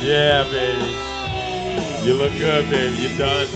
Yeah, baby. You look good, baby. You done.